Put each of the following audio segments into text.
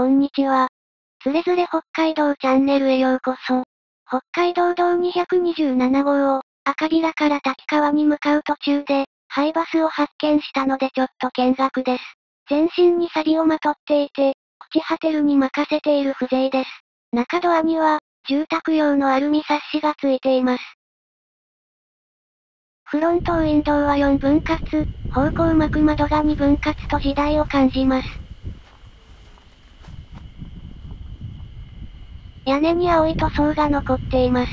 こんにちは。つれづれ北海道チャンネルへようこそ。北海道道227号を、赤平から滝川に向かう途中で、ハイバスを発見したのでちょっと見学です。全身に錆をまとっていて、朽ち果てるに任せている風情です。中ドアには、住宅用のアルミサッシがついています。フロントウィンドウは4分割、方向膜窓が2分割と時代を感じます。屋根に青い塗装が残っています。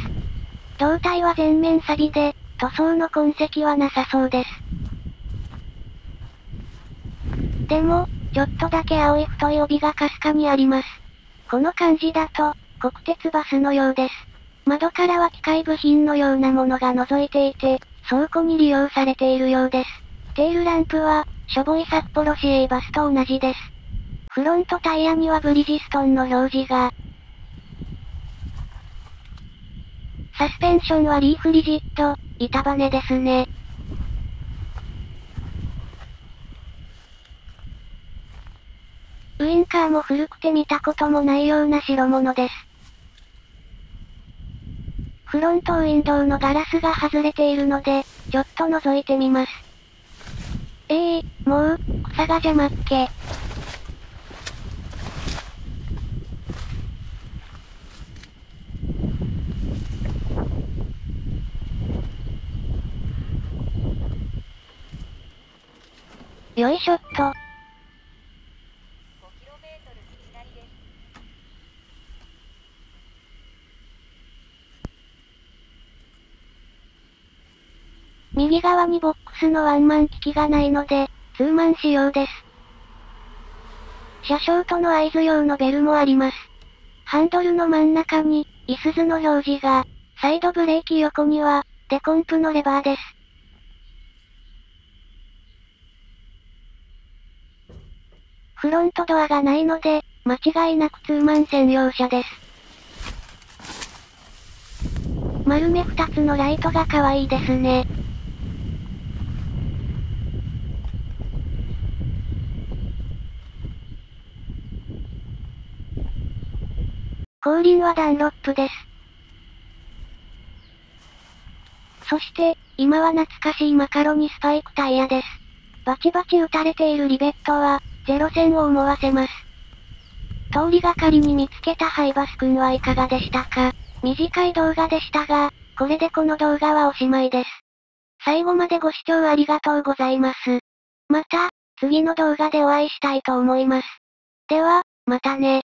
胴体は全面錆で、塗装の痕跡はなさそうです。でも、ちょっとだけ青い太い帯がかすかにあります。この感じだと、国鉄バスのようです。窓からは機械部品のようなものが覗いていて、倉庫に利用されているようです。テールランプは、しょぼい札幌市営バスと同じです。フロントタイヤにはブリヂストンの表示が、サスペンションはリーフリジット、板バネですね。ウインカーも古くて見たこともないような白物です。フロントウィンドウのガラスが外れているので、ちょっと覗いてみます。ええー、もう、草が邪魔っけ。よいしょっと。右側にボックスのワンマン機器がないので、ツーマン仕様です。車掌との合図用のベルもあります。ハンドルの真ん中に、イスズの表示が、サイドブレーキ横には、デコンプのレバーです。フロントドアがないので、間違いなくツーマン専用車です。丸目二つのライトが可愛いですね。後輪はダンロップです。そして、今は懐かしいマカロニスパイクタイヤです。バチバチ打たれているリベットは、ゼロ戦を思わせます。通りがかりに見つけたハイバス君はいかがでしたか？短い動画でしたが、これでこの動画はおしまいです。最後までご視聴ありがとうございます。また、次の動画でお会いしたいと思います。では、またね。